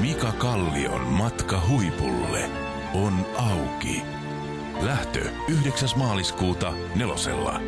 Mika Kallion matka huipulle on auki. Lähtö 9. maaliskuuta nelosella.